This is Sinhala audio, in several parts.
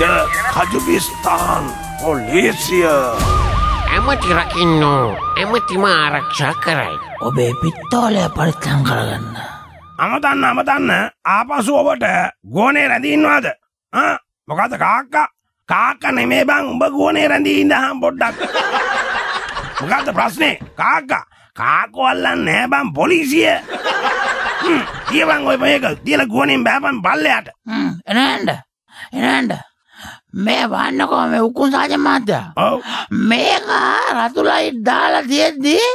කජුබිස්ථාන් පොලේසිය. ඇමති රකින්න ඇමතිම ආරක්ෂා කරයි. ඔබේ පිත්තෝලය පරිත්තම් කරගන්න. අමතන්න අමතන්න. ආපසු ඔබට ගෝනේ රැඳීන්වාද මොකද කාක්කා? කාක්ක නෙමේ බං උඹ ගෝනේ රැඳී ඉඳහම් පොඩ්ඩක්. මොකද ප්‍රශ්නේ? කාක්කා? කාකවල්ලන්න නෑ බං පොලිසිය. කියවන් ඔය මේක තියල ගුවනින් බෑපන් බල්ලයට. එනන්ඩ එනන්ඩ මේ වන්නකෝ මේ උකුන් සාජ මාත්‍ය ඔව්. මේක රතුලයි දාලා තියෙද්දී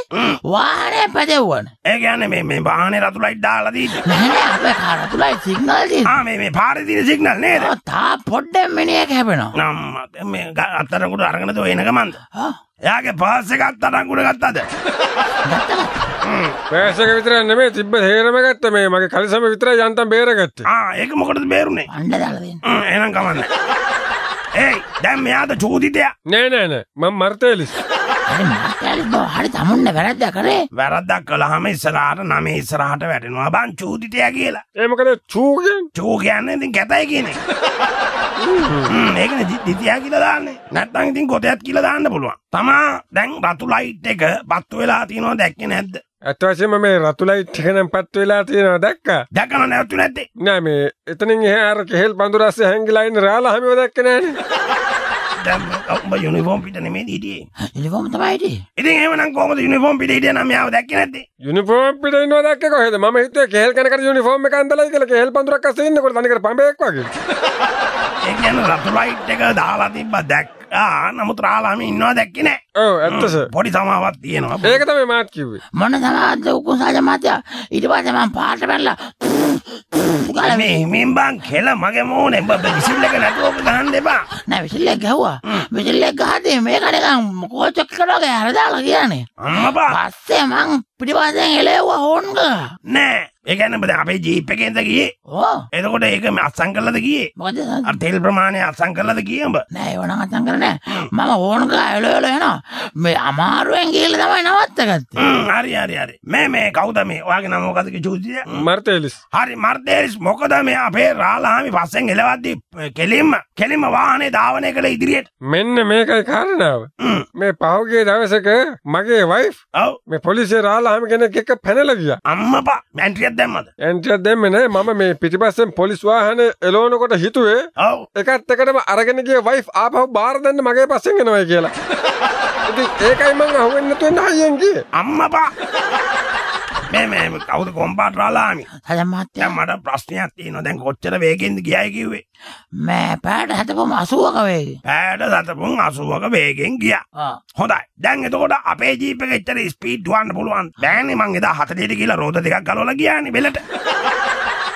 වාහනය පැදෙව්වන. ඒ ගැන්න මේ මේ බානේ රතුලයිට් දාලදී නැන අපේ කරතුලයි සිගනල්දී මේ මේ පාරිදින සිගනල් නේද? තා පොඩ්ඩ මිනිියක් හැපෙනවා. නම් මේ අත්තරකුට අරගෙනද එනකමන්ද යාගේ පාස එකත් අටංකුට ගත්තද? පෑසක විතර නෙමේ තිබ්බ හේරම ගත්ත මේ මගේ කලිසම විතර යන්තම් බේරගත්ත. ඒක මොකටද බේරුණේ අන්ඩ දාලදී එනම් කමන්න ඒයි දැම් මෙයාද චෝදිතය නෑ නෑන මං මර්තේලිස් හරි තමුන්න වැරද්ද කරේ වැරද්දක් කළහම ඉස්සරහට නම ඉස්සරහට වැටෙනවා බං චූතිතය කියලා ඒමකද චූගෙන් චෝ කියන්න ඉතින් කැතයි කියන ඒකන දිතියා කියල දාන්න නැත්තං ඉතින් කොතයත් කියල දාන්න පුළුවන් තමා දැන් රතු ලයිට් එක පත්තු වෙලා තියනවා දැක්ක නැද්ද ඇත්වශයම මේ රතුලයි ටිකනම් පත් වෙලා තියෙනවා. දැක්ක? දැකන නැවතු නැත්තේ නෑ මේ එතනින් එහාර කෙහෙල් පඳුරස්ස හැංගිලයින් රාලා හමිව දැක්ක නෑන ඔබ යුනිෆෝම් පිට නෙමේ හිටියේ? ඉලිෆෝම තමයිට ඉතින් එමනම් කොමද යුනිෆෝම් පිට හිටිය නම් යාව දැක්ක නැත්තේ? යුනිෆෝම් පිට ඉන්නවා දැක්ක කොහෙද? මම හිතුවේ කෙහෙල් කනකට යුනිෆෝම් එක අන්දලයි කියලා කෙහෙල් පඳුරක් අස්සේ ඉන්නකොට තනිකර පඹයක් වගේ. ඒ කියන්නේ රතු ලයිට් එක දාලා තිබ්බා දැක්කා නමුත් රාලාම ඉන්නවා දැක්කේ නෑ. ඔව් ඇත්තස. පොඩි සමාවක් තියෙනවා. ඒක තමයි මාත් කිව්වේ. මොන තමාද උකුන් මාත්‍ය? ඊට පස්සේ මම පාට පැනලා ගාලා මේ මෙන් බං කෙල මගේ මෝනේ. බබ විසිල් එක නැතුව ඔබ ගහන්න එපා. නෑ විසිල්ලෙක් ගැහුවා. විසිල්ලෙක් ගහදී මේක නිකන් කෝචක් කරවගේ හරදාලා කියන්නේ. අම්මපා. පස්සේ මං පිටිපස්සෙන් එලෙව්වා හෝන් ගා නෑ. ඒ කියන්නේ බද අපේ ජීප් එකෙන්ද ගියේ. ඕ. එතකොට ඒක මේ අත්සන් කළාද ගියේ? මොකද? අර තෙල් ප්‍රමාණය අත්සන් කළාද ගියේ උඹ? නෑ ඒව නම් අතන් කරන්නේ මම හෝන් ගා එල එල එනවා මේ අමාරුවෙන් ගිහලා තමයි නවත්තගත්තේ. හරි හරි හරි. මේ මේ කවුද මේ? ඔයාගේ නම මොකද කිය චූතිය මර්තේලිස්. හරි මර්දේරිස් මොකද මේ අපේ රාලාමි පස්සෙන් එලවද්දි කෙලින්ම කෙලින්ම වාහනේ ධාවනය කළ ඉදිරියට. මෙන්න මේකයි කාරණාව. මේ පහුගේ දවසක මගේ වයිෆ් ඔව්. මේ පොලිසිය රාලාහම කෙනෙක් එක්ක පැනලා ගියා. අම්මපා මැන්ට්‍රියක් දැම්මද? එන්ටියක් දෙන්නේ නෑ. මම මේ පිටිපස්සෙන් පොලිස් වාහන එලවනකොට හිතුවේ ඔව්. එකත් එකටම අරගෙන ගිය වයිෆ් ආපහු බාර දෙන්න මගේ පස්සෙන් එනවයි කියලා. ඒකයි මං අහුවෙන්නේ නැතුව එන්න හයියෙන් ගියේ. අම්මපා මේ මේ කවුද කොම්පාට රාලාමි සාජ මාත්‍ය දැන් මට ප්‍රශ්නයක් තියෙනවා. දැන් කොච්චර වේගෙන්ද ගියයි කිව්වේ? මේ පැයට හැතපොම 80ක වේගි. පෑට සතපුන් 80ක වේගෙන් ගියා. හොඳයි. දැන් එතකොට අපේ ජීප් එක එච්චර ස්පීඩ් දුවන්න පුළුවන් බෑනේ මං එදා 40ට කියලා රෝද දෙකක් ගලවලා ගියානේ බෙලට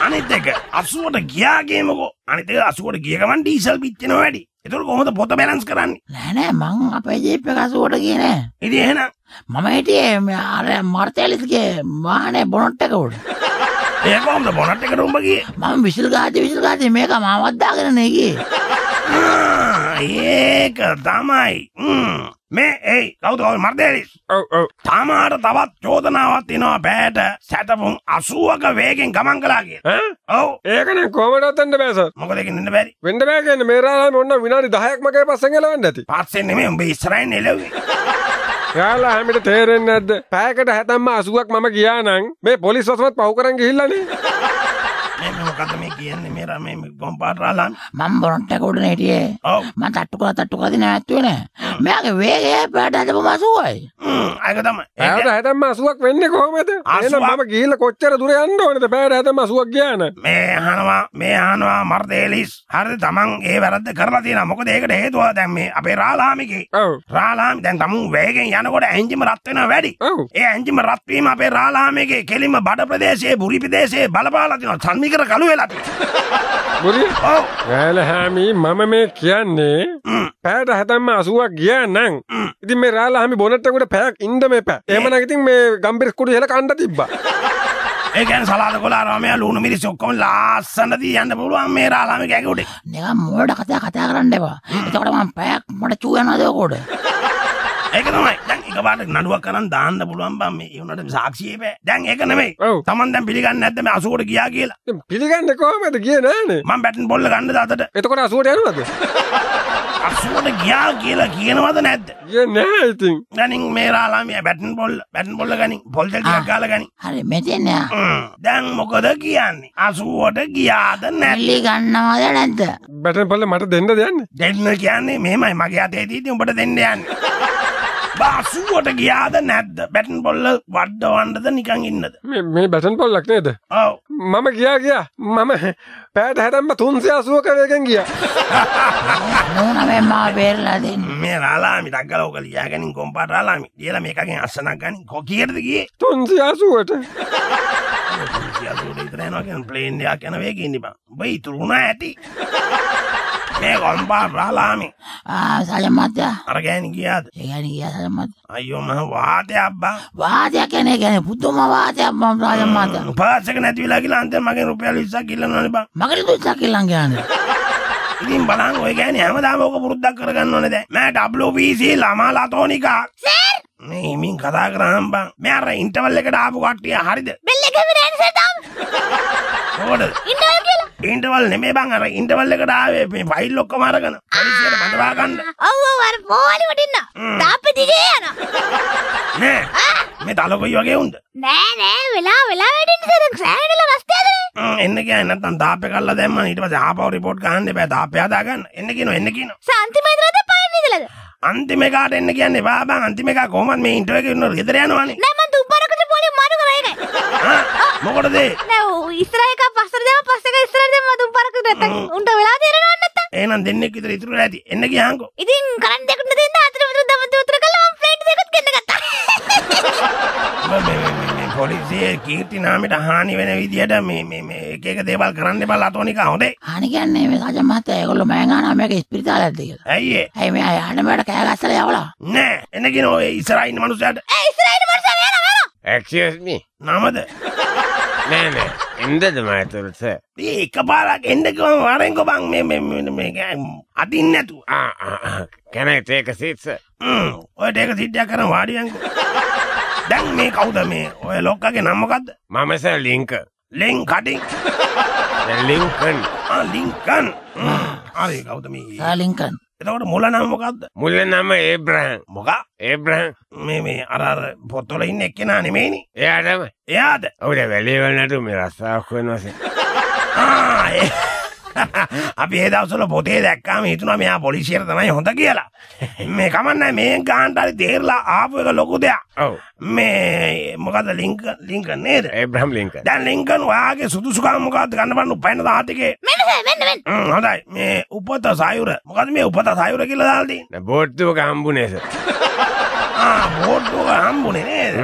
අනිත් එක 80ට ගියා ගේමකෝ. අනිත් එක 80ට ගිය ගමන් ඩීසල් පිච්චෙනවා වැඩි. එතකොට කොහොමද පොත බැලන්ස් කරන්නේ? නෑ නෑ මං අපේ ජීප් එක 80ට ගියේ නෑ. ඉතින් එහෙනම් මම හිටියේ මේ අර මර්තේලිස්ගේ වාහනේ බොනට් එක උඩ. ඒ කොහොමද බොනට් එකට උඹ ගියේ? මම විසිල් ගාති විසිල් ගාති මේක මාවත් දාගෙන නේ ගියේ. ඒක තමයි. මේ ඒ කවුද? කවුද? මර්දේරිස් ඔව් ඔව්. තමාට තවත් චෝදනාවක් තියෙනවා බෑට. සැතපුන් 80ක වේගෙන් ගමන් කළා කියලා. ඈ? ඔව්. ඒකනේ කොහමදත් එන්න බෑ සර්. මොකද ඒක නින්න බැරි? වෙන්න බෑ කියන්නේ. මේ රාලාම ඔන්න විනාඩි 10ක් මගේ පස්සෙන් එලවන්න ඇති. පස්සේ නෙමෙයි උඹ ඉස්සරහින් එළව්වේ රාලා හැමිට තේරෙන්නේ නැද්ද? පැයකට හැතැම්ම 80ක් මම ගියා නම් මේ පොලිස් වසමත් පහු කරන් ගිහිල්ලානේ. මේ මොකද්ද මේ කියන්නේ? මේ රා- මේ කොම්පාට රාලාම මම බොනට් එක උඩ නේ හිටියේ මම තට්ටු කරලා තට්ටු කරලා නැත්තුවේ නෑ. මෙයාගේ වේගය පැයට හැතපොම 80යි හ්ම්. ඒක තමයි. පැයට හැතැම්ම 80ක් වෙන්නේ කොහමද? එහෙනම් 80ක්? මම ගිහිල්ලා කොච්චර දුර යන්න ඕනේද? පැයට හැතැම්ම 80ක් ගියා නම්. මේ අහනවා මේ අහනවා මර්දේලිස් හරිද? තමන් ඒ වැරද්ද කරලා තියෙනවා. මොකද ඒකට හේතුව දැන් මේ අපේ රාලාමිගේ ඔව්. රාලාමි දැන් තමුන් වේගෙන් යනකොට ඇන්ජිම රත් වෙනවා වැඩි. ඔව්. ඒ ඇන්ජිම රත් වීම අපේ රාලාමේගේ කෙලින්ම බඩ ප්‍රදේශයේ බුරි ප්‍රදේශයේ බලපාලා තියෙනවා සම්මිකර කළු වෙලා තියෙනවා බුරිය. ඔව් රාලා හැමි මම මේ කියන්නේ. පැයට හැතැම්ම 80ක් ගියා නම් ඉතින් මේ රාලා හැමි බොනට් එකට පැයක් ඉන්න මේපෑ. එහෙමනම් ඉතින් මේ ගම්බිරිස් කුඩු ඉහළ කන්න තිබ්බා. ඒ කියන්නේ සලාද කොලා රාමයා ලුණු මිරිස් ඔක්කොම ලාස්සනදී යන්න පුළුවන් මේ ඇඟ උඩේ නිකන් මෝඩ කතා කතා කරන්න එපා එතකොට මම පැයක් මට චූ යනවාද ඔකෝඩ ඒක තමයි එකපාරට නඩුවක් කරන් දාන්න පුළුවන් බම් මේ. උනට සාක්ෂියේ බෑ. දැන් ඒක නෙමෙයි. තමන් දැන් පිළිගන්නේ නැද්ද මේ 80ට ගියා කියලා? දැන් පිළිගන්න කොහමද? ගියේ නෑනේ මම බැටන් බොල්ල ගන්නද අතට? එතකොට අසුවට යනවද? 80ට ගියා කියලා කියනවද නැද්ද? ගියේ නෑ ඉතින්. ගනින් මේ රාලාමිය බැටන් බොල්ල බැටන් බොල්ල ගනින් පොල් තෙල් ටිකක් ගාලා ගනින්. හරි මෙතෙන්. දැන් මොකද කියන්නේ? 80ට ගියාද නැද්ද? ඇල්ලි ගන්නවද නැද්ද? බැටන් පල්ල මට දෙන්න දෙයන්නේ දෙන්න කියන්නේ මෙහෙමයි. මගේ අතේ තියෙන්නේ උඹට දෙන්න යන්නේ බාසුවට ගියාද නැද්ද? බැටන් බොල්ල වඩ්ඩවන්නද නිකන් ඉන්නද? මේ මේ බැටන් පොල්ලක් නේද? ඔව්. මම ගියා ගියා. මම පෑට හැටම්ම තුන්සිය අසුවක වේගෙන් ගිය. නූනමෙන් මාව බේරලා දෙන්න. මේ රාලාමි ඩක්ගල ඕක ලියාගනින් කොම්පාට රාලාමි. කියලා මේකගෙන් අස්සනක් ගනින්. කො කීයටද ගියේ? තුන්සිය අසුවට සියසුට ඉතර යනවා කියන ප්ලේන් එකක් යන වේගෙ ඉන්න බං. උඹ ඉතුරු වුණා ඇති මේ කොම්පාට රාලාමි සජමත්ය අර ගෑණි ගියාද? ඒගැන කිය සජමත් අයියෝ මහ වාතයක් බං. වාදයක් කැනෙ ගැන පුතුම වාතයක් මම රාජමත පාසක නැති වෙලා කියලා අන්තිම මගෙන් රුපියල් 20ක් ඉල්ලනවනේ බං. මකට දුච්චක් ඉල්ලන් ගන්න ඉතින් බලන්න ඔය ගෑණි හැමදාම ඕක පුරුද්දක් කරගන්න ඕනේ දැන්. මම WBC ළමා ලතෝනිකා. සර්! මේ හිමින් කතා කරාම් බං. මම අර ඉන්ටර්වල් එකට ආපු කට්ටිය හරිද? බෙල්ල එකම නෑනේ සර් තාම. ඉන්ටර්වල් නෙමෙයි බං අර ඉන්ටර්වල් එකට ආවේ මේ ෆයිල් ඔක්කොම අරගෙන පොලිසියට බඳවා ගන්න. ඔව් ඔව් අර පොලිවට ඉන්න. තාප්පේ දිගේ යනවා. නෑ. මේ තලකොයි වගේ උන්ද? නෑ නෑ. වෙලා වෙලා වැඩින්න සර් සෑහෙනලා රස්තියදනේ. ම්, එන්න කියන්නේ නැත්තම් තාප්පේ කල්ලා දැම්මම ඊට පස්සේ ආපහු රිපෝට් ගහන්න එපා. තාප්පේ හදා ගන්න. එන්න කියනවා එන්න කියනවා. සාන්ති මයිද්‍රාද පයින් ඉඳලාද? අන්තිම එකාට එන්න කියන්නේ එපා බං. අන්තිම එක කොහොමද මේ ඉන්ටර්වයුව එකේ ඉන්නව ගෙදර යනවනේ. නෑ මං දුප්පරකට පොලිය මාරු කරා ඒකයි. ආ, මොකටද ඌ ඉස්සර එක පස්සට දෙම දුප්පරකට නැත්තම් උන්ට වෙලා නැත්තම්? එහෙනම් දෙන්නෙක් විතර ඉතුරු වෙලා ඇති එන්න ගියාංකෝ ඉතින් කරන් දෙකට දෙන්න අතට විතර දම උතර කළා මම ෆ්ලයිට් දෙකත් ගෙන්න ගත්තා. පොලිසියේ කීර්ති නාමයට හානි වෙන විදියට මේ මේ මේ එක එක දේවල් කරන්න එපා ලතෝනිකා හොඳේ හනි කියන්නේ මේ සජමත ඒගොල්ලෝ මෑගාන මේක ස්පිරිතාලයක් කියලා ඇයි ඒ? ඇයි මේ අයහනමට කෑගස්සල යවලා නෑ එන්න කියන ඔය ඉස්සරහා ඉන්න මනුස්සයාට ඒ ඉස්සරහින් මනුස්සයා me. නමද? නෑ නෑ. එන්දද මඇතුළස ඒ එකපාරක් එන්න කිව්වම වරෙන්කෝ බං මේ අදින්න නැතුව. කැනයි ඒක සිත්ස ඔය ටේක සිද්ධියක් කරන් වාඩියන්කෝ දැන් මේ කවුද මේ? ඔය ලොක්කගේ නම මොකද්ද? මමස ලිංක ලෙන් කටින් ලිංකන් ආ ලින්කන් හ්ම්, හරි කවුද මේ? සාලින්කන් එතකොට මුල නම මොකද්ද? මුල්ල නම ඒබ්‍රහන් මොකක්? ඒබ්‍රහන් මේ මේ අර අර පොත්වල ඉන්න එක්කෙනා නෙමෙයිනේ. එයාටම? එයාද? ඔවුට වැලිවලනට මේ රස්සාාවක් වෙනවස. ආ, අපි ඒ දවස්වල පොතේ දැක්කාම හිතුණා මෙයා පොලිසියට තමයි හොඳ කියලා. මේ කමන්නෑ මේ ගාන්ට හරි තේරලා ආපු එක ලොකු දෙයක්. ඔව මේ මොකද ලින්ක ලින්කන් නේද? ඒබ්‍රහම් ලිංක දැන් ලින්කන් ඔයාගේ සුදුසුකම් මොකක්ද ගන්න බලන්න උපයන දාතිකේ. මෙන්න සර් මෙන්න මෙන්න. හ්ම් හොඳයි. මේ උපත සයුර. මොකද මේ උපත සයුර කියලා දාලා තියෙන්නේ? බෝට්තුවක හම්බුනේස ආ බෝඩ්ඩුව හම්බුනේ නේද?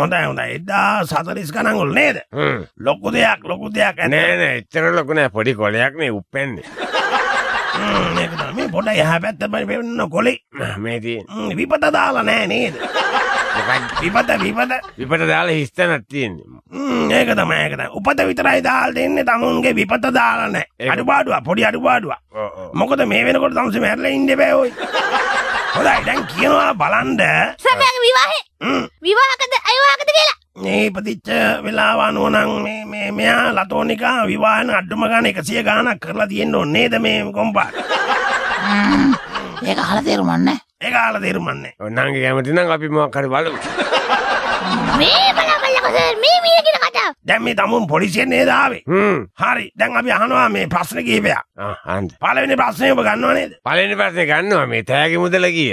හොඳයි හොඳයි. 1440 ගණන් වල නේද? ලොකු දෙයක් ලොකු දෙයක්. නෑන එච්චර ලොකුනෑ පොඩි කොලයක් මේ උප්පෙන්නේ. මේ පොඩ යහ පැත්තට පෙන්න කොලේ. හ්ම්, විපත දාලා නෑ නේද? විපත විපත විපට දාලා හිස්තනත් තියෙන්නේ ඒක තමයි ඒක තමයි. උපත විතරයි දාලා දෙන්නේ තමුන්ගේ විපත දාලා නෑ. ඒක- අඩුපාඩුවක් පොඩි ඔව්. මොකද මේ වෙනකොට තමසේ මැරලා ඉන්න බෑ ඔය. හොඳයි. දැන් කියනවා බලන්න. මගේ විවාහේ? විවාහකද අයවාහකද කියලා. මේ ඉපදිච්ච වෙලාව අනුව නම් මේ මේ මෙයා ලතෝනිකා විවාහන අඩුම ගාන 100 ගාණක් කරලා තියෙන්න ඕනේ නේද මේ කොම්පා. ඒක අහලා තේරුමන්නේ ඒක ආලා තේරුම්න්නේ. ඔන්නන්ගේ කැමතිනම් අපි මොක්කර බලු මේ බලා බලලා සර් මේ මීය කියන කතාව. දැන් මේ තමුන් පොලිසියෙන් නේද ආවේ? හ්ම් හරි දැන් අපි අහනවා මේ ප්‍රශ්න කිහිපයක්. අන්ද පළවෙනි ප්‍රශ්නේ ඔබ ගන්නව නේද? පලනි පස්සේ ගන්නවා මේ තෑගි මුදල කිය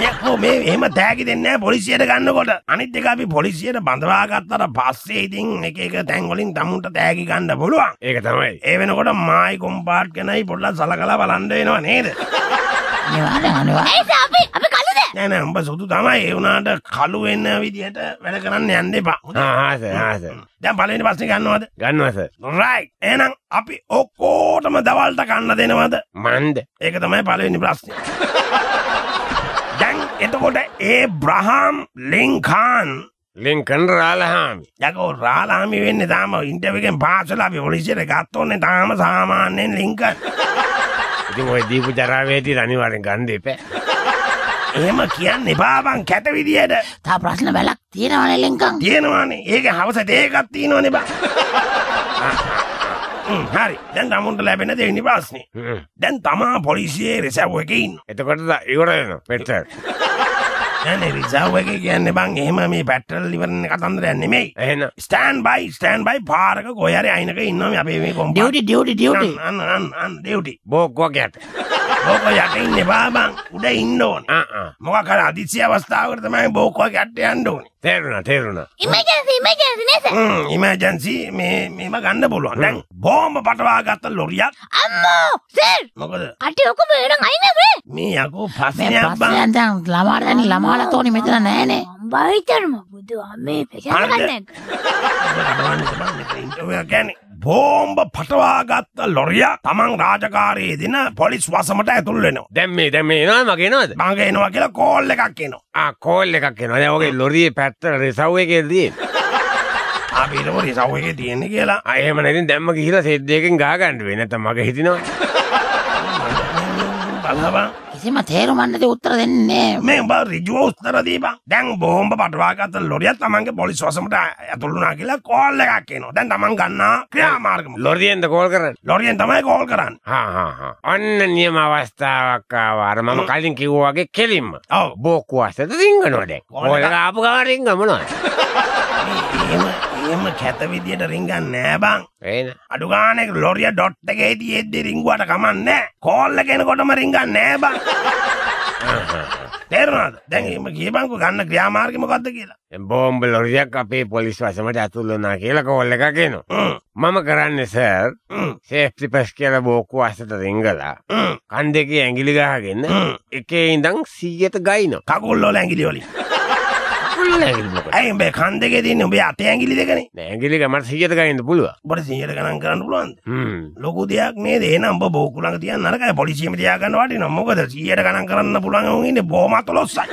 යකෝ මේ එහෙම තෑගි දෙන්නේ නැහැ පොලිසියට ගන්නකොට. අනිත් එක අපි පොලිසියට බඳවා ගත්තට පස්සේ ඉතින් එක එක තැන් වලින් තමුන්ට තෑගි ගන්න පුළුවන්. ඒක තමයි ඒ වෙනකොට මායි කොම්පාට් කෙනයි පොඩ්ඩක් සලකලා බලන්න වෙනවා නේද? අනිවාර්යෙන් අනිවාර්යෙන් ඒ සර් අපි අපි කළුද? නෑ නෑ උඹ සුදු තමයි ඒ වුණාට කළු වෙන විදිහට වැඩ කරන්න යන්න එපා. ආහස ආස දැන් පළවෙනි ප්‍රශ්නේ ගන්නවද? ගන්නවස right. එහෙනම් අපි ඔක්කොටම දවල්ට කන්න දෙනවද? මන්ද ඒක තමයි පළවෙනි ප්‍රශ්නේ. දැන් එතකොට ඒ බ්‍රහම් ලින්කන් ලිංකන් රාලහාමි යකෝ රාලාමි වෙන්නේ තාම ඉන්ටර්විව් එකෙන් පාස් වෙලා අපි පොලිසියට ගත්තෝනේ තාම සාමාන්‍යයෙන් ලින්කන්. ඉතින් ඔය දීපු ජරාවේදී අනිවාර්යෙන් ගන්න දෙපෑ එහෙම කියන්න එපාබං කැත විදියට. තා ප්‍රශ්න වැලක් තියෙනවනේ ලෙන්කම්. තියෙනවානේ. ඒක හවස දේකත් තියෙනවනේ බං. හරි. දැන් තමුන්ට ලැබෙන දෙවෙනි ප්‍රශ්නේ දැන් තමා පොලිසියේ රෙසව් එකේ ඉන්න එතකොට ඉවර වෙන පෙට්ටර් දැන් ඒ රිසව් එකේ කියන්නේ බං එහෙම මේ පැට්‍රල් ඉවරන කතන්දරයක් නෙමෙයි එහෙන ස්ටෑන් බයි ස්ටෑන් බයි පාරක කොහරි අයිනක ඉන්නවා මේ අපේ මේ කොම්පා ඩියුටි ඩියුටි ඩියුටි අන්න අන්න අන්න ඩියුටි බෝක්කුවක් යට බෝක යට ඉන්න බාබං උඩ ඉන්න ඕනේ මොකක් හරි අදිසි අවස්ථාවකට තමයි බෝකෝ යට යන්න ඕනේ තේරුණා තේරුණා. ඉමජන්සි මේම ගන්න පුළුවන්. දැන් බෝම්බ පටවා ගත්ත ලොරියක්. අම්මෝ සර් මොකද? අටි ඔක්කොම එනම් අයිනකේ මේ යකෝ දැන් ළමාට දැන් ළමාලා තෝනි මෙතන නෑනේ බයිතරම බුදු පෙෂල් හරිද? කන්න බෝම්බ පටවා ගත්ත ලොරිය තමන් රාජකාරයේ දින පොලිස් වසමට ඇතුල් වෙනවා දැම් මේ දැම එනවා මගේ නද මගේ එනවා කියලා කෝල් එකක් එනවා කෝල් එකක් එනවා දැන් ඔගේ ලොරියේ පැත්තට රෙසව් එකේදී අපිට රිසව් එකේ තියෙන්නේ කියලා අයම නැතින් දැම්ම ගිහිලා සෙද්දයකින් ගාගන්න වෙන නැත්නම් මගේ හිතිනවා බලබං කිසිම තේරුමක් නැති උත්තර දෙන්නේ. මේ උඹ රිජුව උත්තර දීපන්. දැන් බෝම්බ පටවා ගත්ත ලොරිය තමන්ගේ පොලිස් වසමට වුණා කියලා කෝල් එකක් එනවා. දැන් තමන් ගන්නා ක්‍රියාමාර්ගම. ලොරියෙන්ද කෝල් කරන්න? ලොරියෙන් තමයි කෝල් කරන්න. හා ඔන්න නියම අවස්ථාවක් ආවාර මම කලින් කිව්වා වගේ කෙලින්ම. ඔව්. බෝක්කු අස්සට රිංගනවා දැන්? කෝල් එක- ආපු ගමන් රිංග මොනවද එහෙම කැත විදියට රිංගන්නේ නෑ බං. එන අඩු ගානේ ලොරිය ඩොට් එකේ තියෙද්දි රිංගුවට කමන්නේ කෝල් එක එනකොටම රිංගන්නේ නෑ බං. තේරුණාද? දැන් එහෙම කියපන්කෝ ගන්න ක්‍රියාමාර්ගය මොකද්ද කියලා? බෝම්බ ලොරියක් අපේ පොලිස් වසමට ඇතුල් වුණා කියලා කෝල් එකක් එනවා. මම කරන්නේ සර් සේෆ්ටි පස් කියලා බෝක්කු අස්සට රිංගලා කන් දෙකේ ඇඟිලි ගහගෙන. එකේ ඉඳන් 100ට ගයිනවා. කකුල් වල ඇඟිලි වලින් ඇයි උඹේ කන් දෙකේ තියෙන්නේ උඹේ අතේ ඇඟිලි දෙකනේ. නෑ ඇඟිලි ගමට 100ට ගයින්න පුළුවන්. උඹට 100ට ගණන් කරන්න පුළුවන්ද? හ්ම්. ලොකු දෙයක් නේද? එහෙනම් උඹ බෝකු ළඟ තියන්න නරකයි පොලිසියෙම තියාගන්න වටිනවා. මොකද 100ට ගණන් කරන්න පුළුවන් උන් ඉන්නේ බොහොම අතලොස්සයි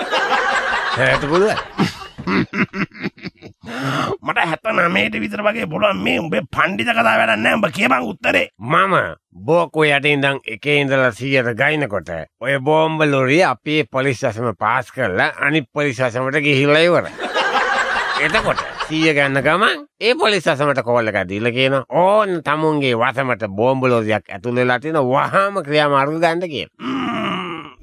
හැට පුළුවන් මට 79ට විතර වගේ පුළුවන් මේ උඹේ පණ්ඩිත කතා වැඩක් නැහැ උඹ කියපන් උත්තරේ. මම බෝකෝ යට ඉඳන් එකේ ඉඳලා 100ට ගයිනකොට ඔය බෝම්බ ලොරිය අපේ පොලිස් වසම පාස් කරලා අනිත් පොලිස් වසමට ගිහිල්ලා ඉවරයි එතකොට සීය ගන්න ගමන් ඒ පොලිස් වසමට කෝල් එකක් දීලා කියනවා ඕන් තමුන්ගේ වසමට බෝම්බ ලොරියක් ඇතුල් වෙලා තියෙන වහාම ක්‍රියාමාර්ග ගන්න ම්ම්,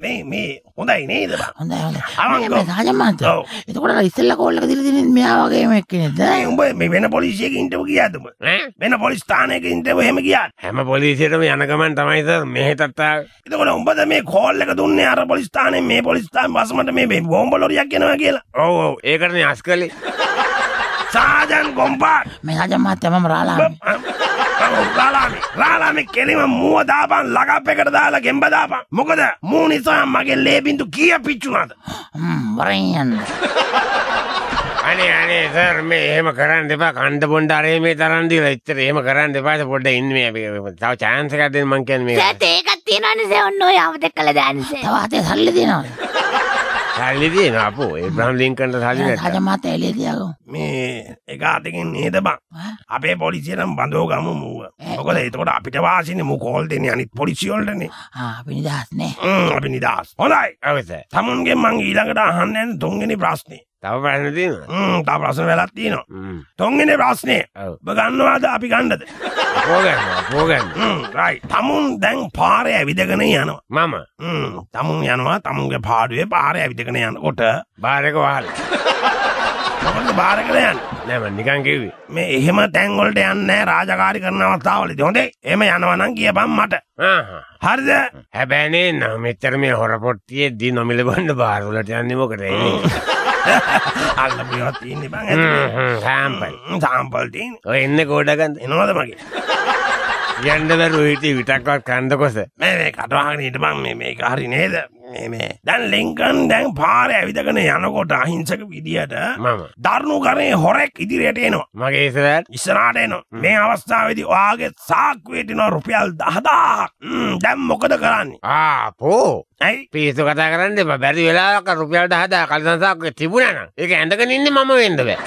මේ මේ හොඳයි නේද බං හොඳයි හොඳයි. අවංකව. මේ සාජන් මහත්තයා. එතකොට අර ඉස්සෙල්ලා කෝල් එක දීලා තියෙන්නේ මෙයා වගේම එක්කෙනෙක්ද? මේ උඹ මේ වෙන පොලිසියක ඉන්ටර්වයුව ගියාද උඹ ඈ වෙන පොලිස් ස්ථානයක ඉන්ටර්වයුව එහෙම ගියාද හැම පොලිසියටම යන ගමන් තමයි සර් මෙහෙටත් ආවේ. එතකොට උඹද මේ කෝල් එක දුන්නේ අර පොලිස් ස්ථානයේ මේ පොලිස් ස්ථාන වසමට මේ මේ බෝම්බ ලොරියක් එනවා කියලා ඔව් ඔව් ඒකටනේ අස් කළේ සාජන් කොම්පාට් මේ සාජන් මහත්තයා මම රාලා. රාලාමි රාලාමි කෙලිම මුව දාපන් ලගප් එකට දාලා ගෙම්බ දාපන්. මොකද මූ නිසා මගේ ලේ බින්දු කීය පිච්චුණාද යන්න. අනේ අනේ සර් මේ එහෙම කරන්න එපා. කණ්ඩ බොණ්ඩ අරේ මේ තරන් දීලා ඉච්චර එහෙම කරන්න එපා. පොඩ්ඩ ඉන්න මේ අපි. තව chance එකක් දෙන්න මං කියන්නේ මේ සෑත ඒකත් තියෙනවනේ සෑ ඔන්න ඔය අමතක කළ දාන්නේ තව අතේ සල්ලි දෙනවද? සල්ලි දෙනවා අපෝ. ඒබ්‍රහම් ලින්කන්ට සල්ලි නැත්නම් මහත්තයා එළිය තියාගමු. මේ එක අතකින් නේද බං? අපේ පොලිසිය නම් බඳව ගමු මුව. මොකද එතකොට අපිට වාසිනේ මු කෝල් දෙන්නේ අනිත් පොලිසිය වලටනේ. ආ අපි නිදහස් නේ. අපි නිදහස්. හොඳයි. ඔව් සර් තමුන්ගේ මං ඊළඟට අහන්න යන තුන්වෙනි ප්‍රශ්නේ තව ප්‍රශ්න තියෙනවද? ම්ම්, තව ප්‍රශ්න වෙලක් තියෙනවා. හ්ම්. තුන්වෙනි ප්‍රශ්නේ. ඔබ ගන්නවාද අපි ගන්නද? අපෝ ගන්න ම්ම්, right. තමුන් දැන් පාරේ ඇවිදගෙන යනවා. මම? ම්ම්, තමුන් යනවා තමුන්ගේ පාඩුවේ පාරේ ඇවිදගෙන යනකොට. බාරක වහල. මොකද බාරකට යන්නේ? නෑ මං නිකන් කිව්වේ. මේ එහෙම තැන් වලට යන්නේ නැහැ රාජකාරී කරන අවස්ථාවලදී. හොඳේ එහෙම යනවා නම් කියපන් මට. හරිද? හැබැයිනේ නම් මෙච්චර මේ හොරපොට්ටියේ දී නොමිල බන්න බාර වලට යන්නේ මොකද අල්ලපු ඒවා තියෙන්නේ බං සාම්පල් ම්ම්, සාම්පල් තියෙන්නේ. ඔය එන්නේ කෝඩ ගන්න. එනවද මගේ? යන්න බැරුව හිටිය විටක්වත් කන්දකොස මේ මේ කටවාගෙන හිටපන් මේ මේක හරි නේද? මේ මේ. දැන් ලින්කන් දැන් පාරේ ඇවිදගෙන යනකොට අහිංසක විදියට මම. දරුණු කරේ හොරෙක් ඉදිරියට එනවා. මගේ ඉස්සරහට? ඉස්සරහට එනවා. මේ අවස්ථාවේදී ඔයාගේ සාක්කුවේ තියෙන රුපියල් 10000ක් ම්ම්, දැන් මොකද කරන්නේ? ආපෝ ඇයි? පිස්සු කතා කරන්න එපා. බැරි වෙලාවක රුපියල් 10000 කලිසන්සාවක් තිබුණා නම්. ඒක ඇඳගෙන ඉන්නේ මම වෙන්න බෑ.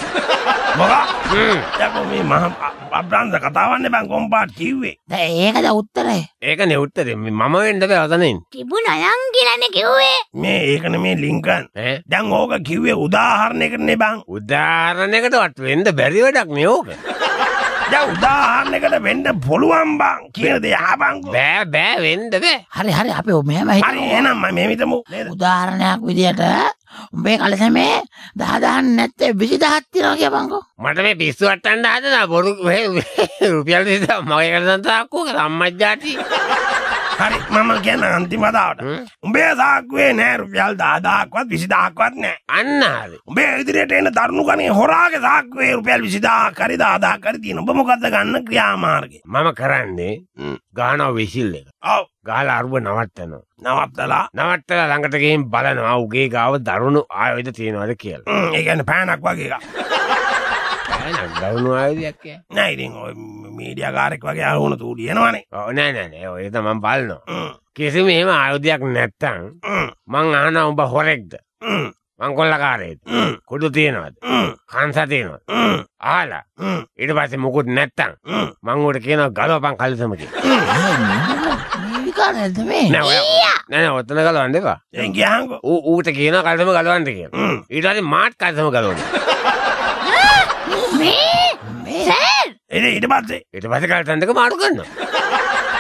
මොකක්? හ්ම්. යකෝ මේ මහ අබ්‍රාන්ද කතාවන්නේ බං කොම්පාට් කිව්වේ. දැන් ඒකද උත්තරේ. ඒක නෙවුත්තර මම වෙන්ඩ අවතනින් තිබුණ අයන් කියලන්න කිව්වේ. මේ ඒකන මේ ලිංකන් දැන් ඕක කිව්වේ උදාහරණය කරන්නේ බං. උදාරණයකට වට වෙන්ඩ බැරි වැඩක් නයෝක දැ උදාහරණයකට වෙන්ඩ පොළුවන් බං කියන දේ. ආබංකු බෑ. බෑ වෙන්ඩ බෑ. හරි හරි අපේ මෙහම හරි හිත එනම් මේ විතමු නේද? උදාහරණයක් විදියට උඹේ කලසමේ දාදාහන් නැත්තේ විසි දහත්තිනවා කියපංකෝ. මට මේ පිස්සුවට්ටන්ඩ හදන බොරු රුපියල් සිත මගේ කරදන්තාක්කෝ අම්මජ්ජාටි හරි මම කියන්න අන්තිමතාවට උඹේ සාක්වේ නෑ රුපියල් දාදාක්වත් විසිදාක්වත් නෑ. අන්න හරි. උඹේ ඉදිරියට එන්න තරුණු කනේ හොරාගේ සාක්වේ රුපියල් විසිදා කරි දාදා කරි තියෙන. ඔබ මොකක්ද ගන්න ක්‍රියාමාර්ගය මම කරන්නේ ගානව විසිල් එක. ඔව්. ගාල අරුව නවත්තනවා. නවත්තලා? නවත්තල ළඟටගේම් බලනවා උගේ ගාව දරුණු ආයෝධ තියෙනවද කියල. ඒ කියන්නේ පෑනක් වගේ එකක් දරුණු ආයෝධයක් නෑ ඉතින් ඔය මීඩියාකාරෙක් වගේ අහුණ තූඩියනවනේ ඕනෑනෑ ඔය තමන් බලනවා. ම්, කිසිම එහෙම ආයෝධයක් නැත්තං ම්, ආන උඹ හොරෙක්ද? ම්, මංකොල්ලකාරේද කුඩු තියෙනවද? ම්, කන්සතියනොත් ම්, ආලා ඉට පස්සේ මුකුත් නැත්තං ම්. මංගුට කියන ගලවපන් කලිසමක නැන ඔත්තන දැන් ගියාංකෝ ඌට කියන කල්සම ගලවන්ට කිය ම්. ඊටරි මාට් කල්සම ගලවන එද ඊට පස්සේ? ඉට පස කල්තන්ටක මාරු කරන්න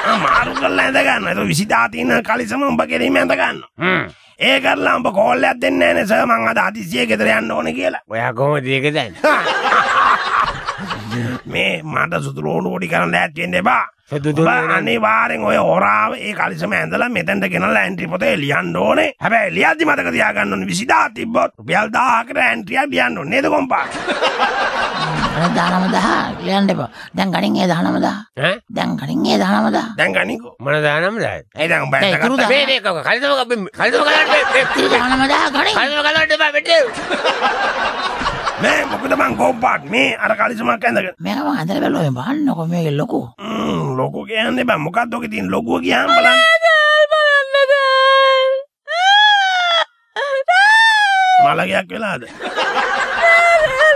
ආ, මාරු කරලා ඇඳගන්න එත විසිදාතින කලිසම උඹ කෙරීම ඇඳගන්න ඒ කරලා උඹ කෝල්ලයක් දෙන්න සහ මං අද අතිසිය ගෙදර යන්න ඕන කියලා. ඔයා කොම දියක දැන් මේ මට සුතුරෝඩු ෝඩි කරන්න ඇත්වෙන්න සුදුදු අනිවාරෙන් ඔය හොරාව ඒ කලිසම ඇඳලා මෙතැන්ට ගෙනල ඇන්ට්‍රි පොතේ ලියන්න ඕනේ. හැබැයි ලියද්දි මතක තියාගන්න විසිදා තිබ්බොත් රුපියල් දාහකට ඇන්ට්‍රියක් ලියන්න ඕනේ නේද කොම්පා? දානම දහ ලියන්ඩ එපා. දැන් ගනින් ඒ දානම දහ දැන් ගනින් ඒ දානම දහ දැන් ගනිකෝ මන දානම් දයි ඒ දැන් ඇඳගත්ත- දා- මේ කලිතම කලිතම කලට ඉතිරි දානම දහ ගනින්. කලිම කලට බට මේ මොකද මං කෝම්පාට් මේ අර කලිසමක් ඇඳගෙන. මේකම අඳර බැලුවේ බලන්නකො මේක ලොකු. ම්, ලොකු කියන්න බෑ. මොකක්ද ඔක තියෙන ලොකුව කියන්න බලන්න. මලගයක් වෙලාද?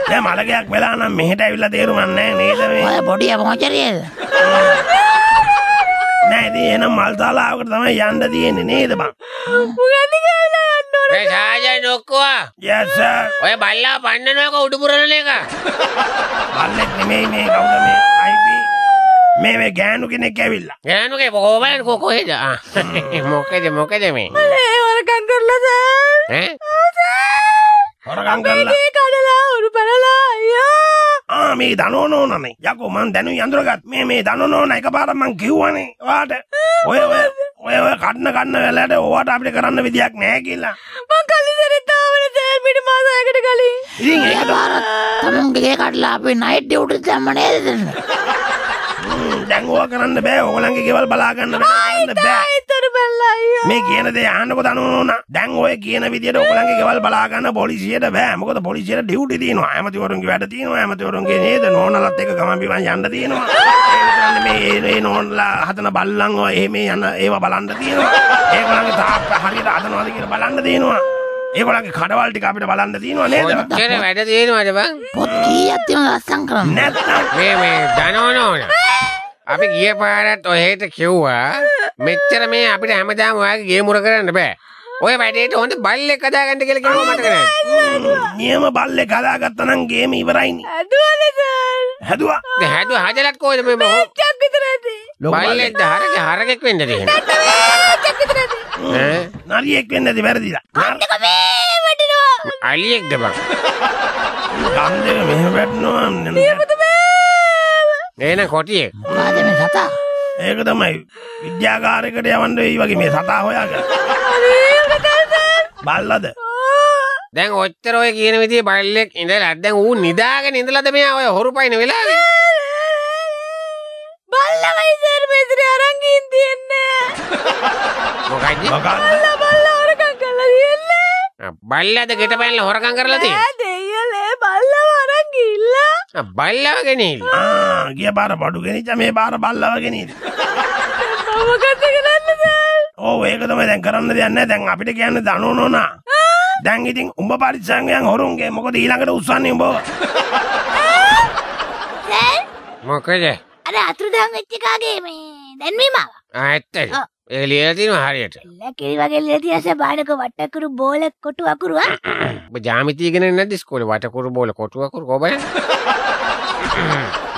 දැන් මලගයක් වෙලා නම් මෙහෙට ඇවිල්ලා තේරුමක් නැහැ නේද මේ? ඔය පොඩිය මොචරියද නෑ ඉතින් එහෙනම් මල් තාලාවකට තමයි යන්න තියෙන්නේ නේද බං සාජය නොක්කවා sir. ඔය බල්ලා පන්නනක උඩුපුරණ එක. බල්ලෙක් නෙමෙයි මේ කවුද මේ අයිපි මේ මේ ගෑනු කෙනෙක් ඇවිල්ලා. ගෑනුගේ පොකෝබලන් කොකොහෙද මොකද මොකද මේ? ඒවරකං කරලද ඈ? හොරකම් කරලා. කඩලා උරු පැනලා අයියා ආ මේ දනෝනෝනනේ යකෝ මං දැනු යඳුරගත් මේ මේ දනෝනෝන එකපාරක් මං කිව්වනේ ඔයාට. ඔය ඔය ඔය ඔය කන්න කන්න වෙලාවට ඕවට අපිට කරන්න විදියක් නැහැ කියලා. මං කලිසරෙත් තාවන සෑල් පිට මාසයකට කලින්. ඉතින් ඒක තමුන්ගේ කටලා අපේ නයිට් ඩියුටි දැම්ම නේද ම්, ඕවා කරන්න බෑ. ඕගලන්ගේ ගෙවල් බලා ගන්න බෑ. මේ කියන දේ අහන්නකො දනෝන දැන් ඔය කියන විදියට ඔයගලන්ගේ ගෙවල් බලා ගන්න පොලිසියට බෑ. මොකද පොලිසියට ඩියුටි තියෙනවා. ඇමතිවරුන්ගේ වැඩ තියෙනවා. ඇමතිවරුන්ගේ නේද? නෝනලත් එක්ක ගමන් බිමන් යන්න තියෙනවා. නෙමේ මේ නෝනලා හදන බල්ලන් ඔය එහෙම යන ඒවා බලන්න තියෙනවා. ඒගොල්ලන්ගේ තාප්ප හරියට හදනවද කියලා බලන්න තියෙනවා. ඒගොල්ලන්ගේ කඩවල් ටික අපිට බලන්න තියෙනවා නේද? කොච්චර වැඩ තියෙනවද බං? පොත් කීයක් තියෙනවද අස්සම් කරන්න? නැත්නම් මේ මේ දනෝනෝන අපි ගිය පාරත් ඔහෙට කිව්වා මෙච්චර මේ අපිට හැමදාම ඔයාගේ ගේ මුර කරන්න බෑ. ඔය වැඩේට හොඳ බල්ලෙක් හදාගන්න කියලා කිව්වා මතක නැහැ නියම බල්ලේ කදාගත්තා නම් ගේම ඉවරයිනේ. ඇදුවනේ සර් හැදුවා. දැන් හැදුව හදලත් කොහෙද මේ මොහො චක් විතර ඇති බල්ලෙක්ද හරක හරකෙක් වෙන්න තියෙන්නේ චක් විතර ඇති ඈ? නරියෙක් වෙන්න ඇති වැරදිලා? අන්නක මේ වටිනවා. අලියෙක්ද බං? ගම් දෙක මෙහෙම වැටෙනවා එහෙනම් කොටියෙක් මොකාද මේ සතා? ඒක තමයි. විද්‍යාකාරයකට යවන්න වෙයි වගේ මේ සතා හොයාගන්න බල්ලද? දැන් ඔච්චර ඔය කියන විදිහේ බල්ලෙක් ඉඳලා දැන් ඌ නිදාගෙන ඉඳලාද මෙයා ඔය හොරු පයින් වෙලාවේ? බල්ලමයි සර් මෙතන අරන් ගින් තියන්නේ මොකක්ද මොකක්ද බල්ලා හොරකම් කරලා තියන්නේ. බල්ලාද ගෙට පැනලා හොරකම් කරලා තියෙන්නේ ඈ දෙයියලේ බල්ලව අරන් ආ ගිය පාර බඩු ගෙනිච්ච මේ පාර බල්ලව ගෙනීද මම මොකද කරන්නේ සර් ඕ ඒක තමයි දැන් කරන්න දෙයක් නැහැ දැන් අපිට කියන්න දනෝනෝනා දැන් ඉතින් උඹ පරිස්සංගයන් හොරුන්ගේ මොකද ඊළඟට උස්සන්නේ උඹව? සර් මොකද? අර අතුරුදහන් වෙච්ච එකාගේ මේ? දැන්වීම ආවා ඇත්තද ආ. ඒ ලියලා තියෙනවා හරියට. කිරි වගේ ලේතියස බානක වට්ටකරු බෝල කොටු අකුරුව ඔබ ජාමිතිය ඉගෙන නැද්ද ඉස්කෝලේ? වටකුරු බෝල කොටු අකුරු කොබල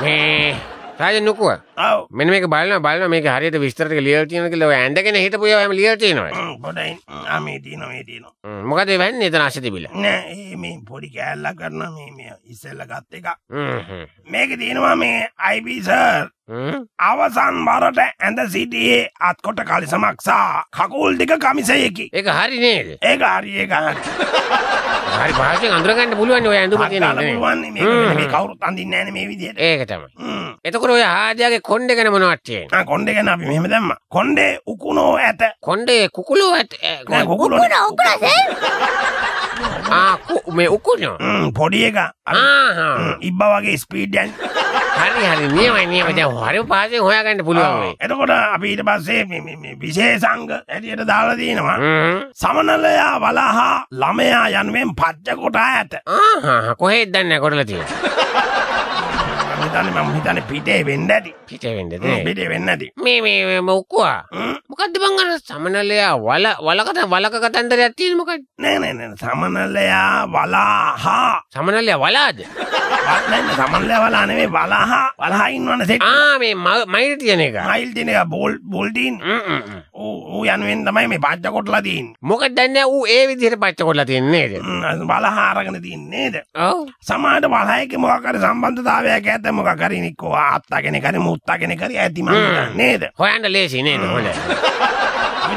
මේ රාජ නුකුව. ඔව් මෙන්න මේක බලනවා බලනවා මේක හරියට විස්තර ටික ලියලා තියෙනවා කියලා ඔය ඇඳගෙන හිටපු ඒවා හැම ලියලා තියෙනවා ම්, පොඩයි ආ මේ තියෙනවා මේ තියෙනවා මොකද ඒ වෙන්නේ එතන අශ තිබිලා? නෑ මේ පොඩි කෑල්ලක් කරනවා මේ මේ ඉස්සෙල්ල ගත් එක මේක තියෙනවා මේ IB සර්. අවසන් බරට ඇඳ සිටියේ අත්කොට කලිසමක් සහ කකුල් දෙක කමිසයකි. ඒක හරි නේද? ඒක හරි ඒක හරි. හරි භාෂෙන් අඳුරගන්න පුළුවන් ඔය ඇඳුම කියන එක මේ කවුරුත් අඳින්නේ නෑනේ මේ විදිහට. ඒක තමයි. එතකොට ඔය ආදයාගේ කොණ්ඩේ ගැන මොනවද තියෙන්නේ? ආ කොණ්ඩේ ගැන අපි මෙහෙම දැම්මා. කොණ්ඩේ උකුණෝ ඇත. කොණ්ඩේ කුකුලෝ ඇත්. උකුණ උකුණ ආ කු- මේ උකුණෝ. පොඩි එක. ඉබ්බා වගේ ස්පීඩ් යන හරි හරි. නියමයි නියමයි. දැන් හරි පාසෙන් හොයාගන්න පුළුවන් වෙයි. එතකොට අපි ඊට පස්සේ මේ- මේ- මේ විශේෂංග ඇටියට දාලා හ්ම්. සමනලයා වලහා ළමයා යනුවෙන් පච්ච කොටා ඇත. ආහා කොහෙද දන්නේ කොටලා තියෙන්නේ හිතන්නේ මම හිතන්නේ පිටේ වෙන්න ඇති. පිටේ වෙන්නද හ්ම්, නේ පිටේ වෙන්න ඇති. මේ මේ මොකුවා. මොකද්ද බං අර සමනලයා වල වලකට වලක කතන්දරයක් තියෙන මොකක්ද නෑ නෑ නෑ සමනලයා වලහා. සමනලයා වලාද? නෑ සමනලයා වලා නෙමෙයි වලහා. වලහා ඉන්නවනේ සෙට්. ආ මේ මයිල් තියෙන එක. මයිල් දින එක බෝල් හ්ම්, හ්ම්. ඌ ඌ යනුවෙන් තමයි මේ පච්ච කොටලා තියෙන්නේ. මොකද දන්නේ ඌ ඒ විදිහට පච්ච කොටලා තියන්නේ නේද? හ්ම්, වලහා අරගෙන තින්නේ නේද? ඔව්. සමාට වලහයක මොකක් හරි සම්බන්ධතාවයක් ඇත මොකක් හරි නිකෝ ආත්තා කෙනෙක් හරි මුත්තා කෙනෙක් හරි ඇති මම හිතන්නේ නේද? හොයන්න ලේසි නේද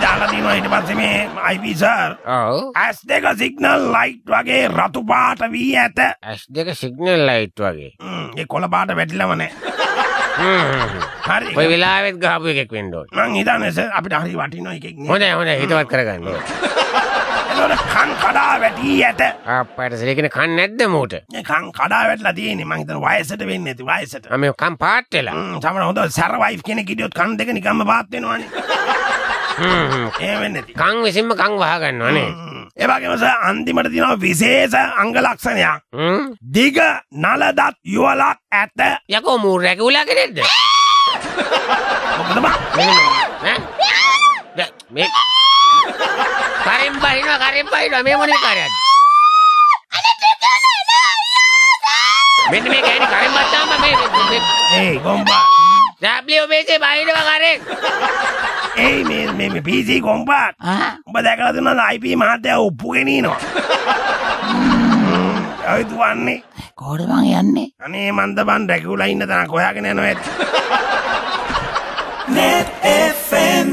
දාලා තියෙනවා ඊට පස්සේ මේ IP සර් ඔව් ඇස් දෙක සිග්නල් ලයිට් වගේ රතු පාට වී ඇත. ඇස් දෙක සිග්නල් ලයිට් වගේ. ඒ කොළ පාට වැටිලම නෑ. හ්ම්, හ්ම්, හ්ම්. හරි. ඔය වෙලාවෙත් ගහපු එකෙක් වෙන්න ඕන. මං හිතන්නේ අපිට හරි වටිනවා එකෙක් හොඳයි හොඳයි. හිතවත් කරගන්න. ඕන එතකොට කන් කඩා වැටී ඇත. අප්පට සේකන කන් නැද්ද මූට? කන් කඩා වැටලා තියෙන්නේ මං හිතන වයසට වෙන්නේ නැති වයසට. අම කම් පාට් වෙලා. හ්ම්, සමහර හොඳ සැර වයිෆ් කෙනෙක් හිටියොත් කන් දෙක නිකම්ම පාත් වෙනවනේ. හ්ම්, හ්ම්. ඒ වෙන්නේ නැති. කං විසින්ම කං වහගන්නවා නේ. හ්ම්. ඒ වගේම සර් අන්තිමට තියෙනවා විශේෂ අංග ලක්ෂණයක්. හ්ම්? දිග නලදත් යුවලක් ඇත. යකෝ මූ රැකිවුලා කෙනෙක්ද මොකද බං? ඈ? දැ- මේ කරින් බහිනවා කරින් බහිනවා. මේ මොනේ කාර්යයක්ද මෙන්න මේ ගෑණි කරින් බත්තාම මේ මේ- ඒ ගොම්බා. මේ WBC බහිනවා කරින්. ඒ මේ මේ මේ PC ආ? උඹ දැකලා තියෙනවද IP මහත්තයා උප්පු ගෙනිනවා ඔය දුවන්නේ. කෝඩ මං යන්නේ? අනේ මන්ද බන් රැකියුලා ඉන්න තැනක් හොයාගෙන යනවා ඇති Net FM